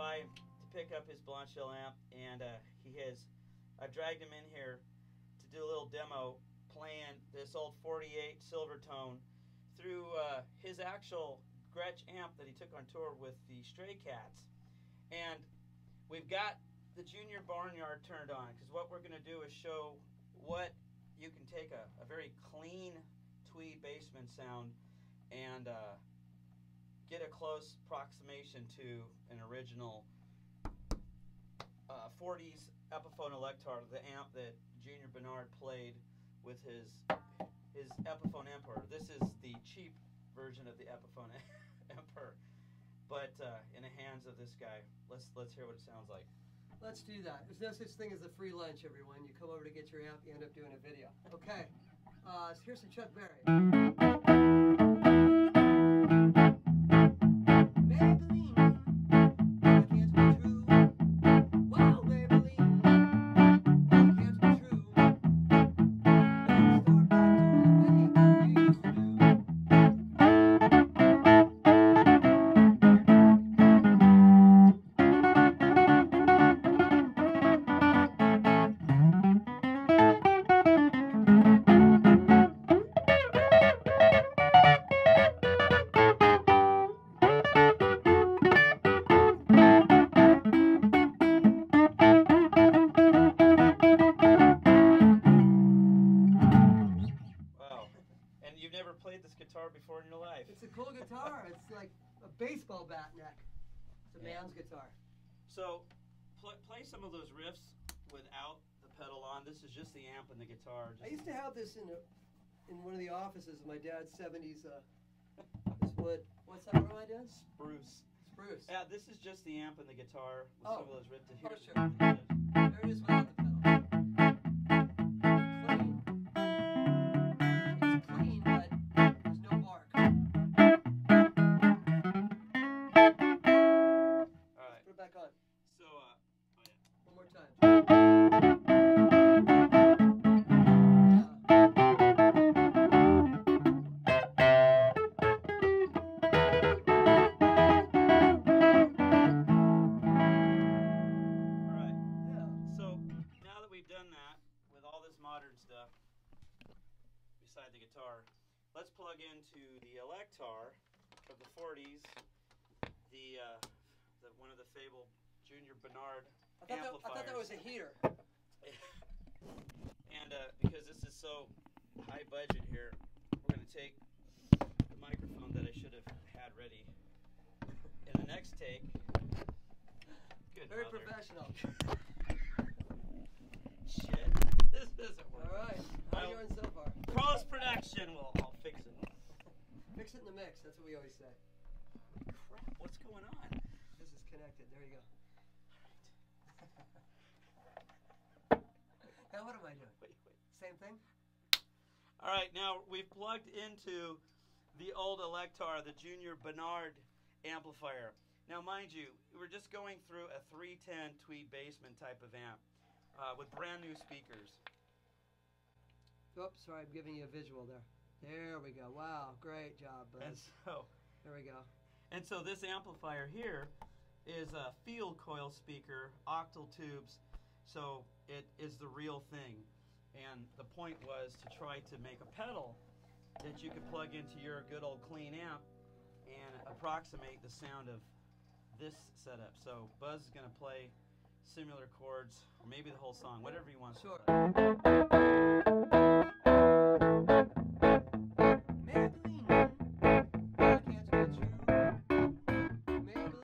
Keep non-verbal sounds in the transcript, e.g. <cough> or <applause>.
by to pick up his Blondshell amp, and uh, he has. I've dragged him in here to do a little demo playing this old 48 Silvertone through uh, his actual Gretsch amp that he took on tour with the Stray Cats, and we've got the Junior Barnyard turned on because what we're going to do is show what you can take a, a very clean tweed basement sound get a close approximation to an original uh, 40s Epiphone Electar, the amp that Junior Barnard played with his his Epiphone Emperor. This is the cheap version of the Epiphone <laughs> Emperor, but uh, in the hands of this guy. Let's let's hear what it sounds like. Let's do that. There's no such thing as a free lunch, everyone. You come over to get your amp, you end up doing a video. Okay. Uh, so here's some Chuck Berry. Never played this guitar before in your life. It's a cool guitar. <laughs> It's like a baseball bat neck. It's a Yeah. man's guitar. So, pl- play some of those riffs without the pedal on. This is just the amp and the guitar. I used to have this in a, in one of the offices of my dad's '70s. Uh, <laughs> this wood. What's that? Am I doing? spruce. Spruce. Yeah, this is just the amp and the guitar with Oh. some of those riffs. Oh, sure. There it is without the beside the guitar, let's plug into the Electar of the 40s, the, uh, the one of the fabled Junior Barnard I thought, that, I thought that was a heater. <laughs> and uh, because this is so high budget here, we're going to take the microphone that I should have had ready in the next take. Good Very mother. professional. <laughs> <laughs> Shit, doesn't work. All right. How Well- you doing so far? Pros production will I'll fix it. fix it in the mix. That's what we always say. Crap, what's going on? This is connected. There you go. Now what am I doing? Wait, wait. Same thing? All right, now we've plugged into the old Electar, the Junior Barnard amplifier. Now, mind you, we're just going through a 310 Tweed basement type of amp uh, with brand new speakers. Oops, sorry, I'm giving you a visual there. There we go. Wow, great job, Buzz. And so, There we go. and so this amplifier here is a field coil speaker, octal tubes, so it is the real thing. And the point was to try to make a pedal that you could plug into your good old clean amp and approximate the sound of this setup. So Buzz is going to play similar chords, or maybe the whole song, whatever he wants Sure.